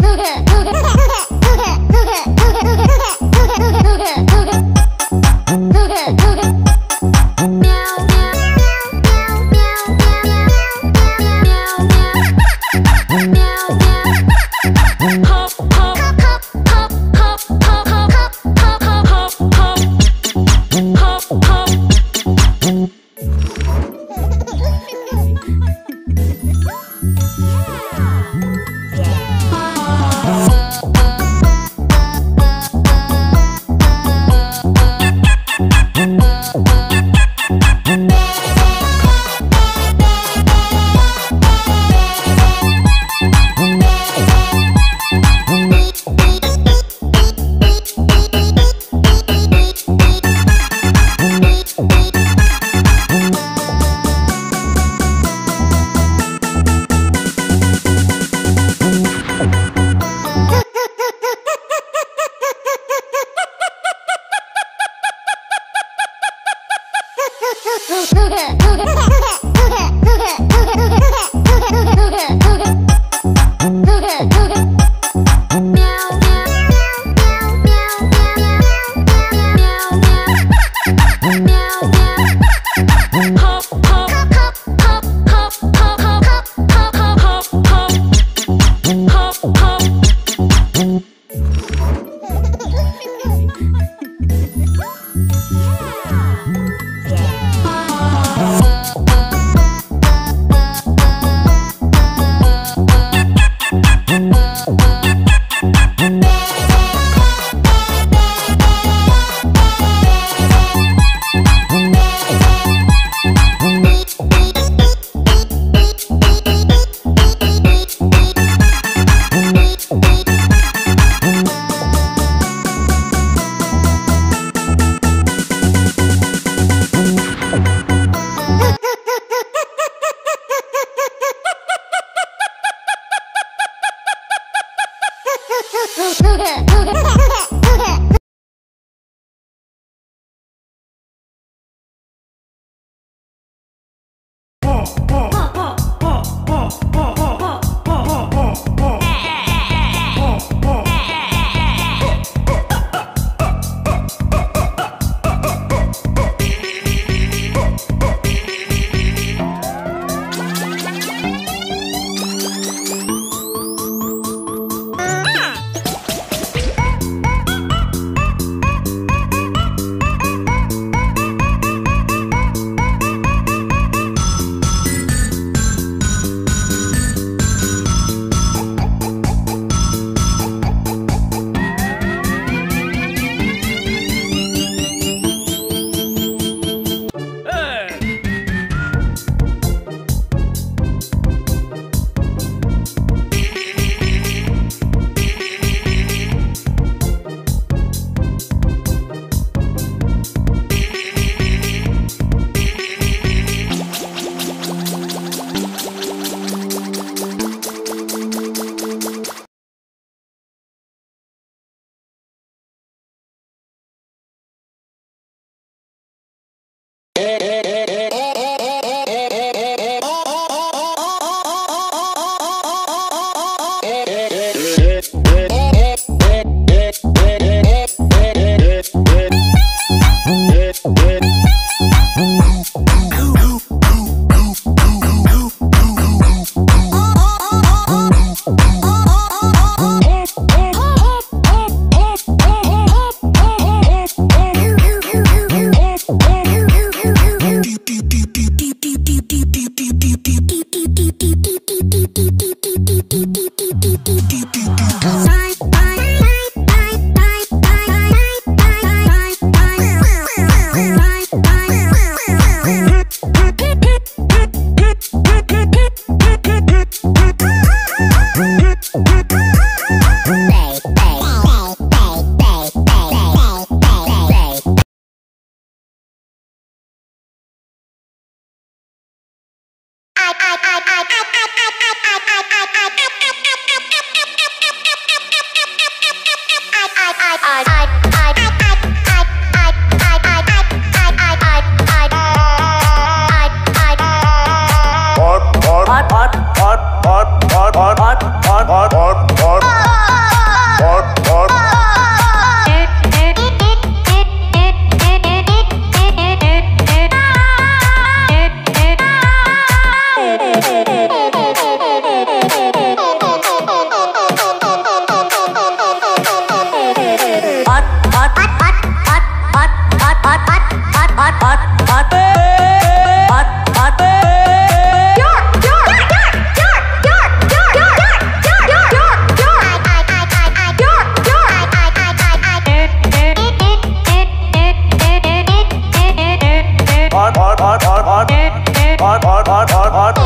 Booga, booga, booga. Música I, I, I. Art, art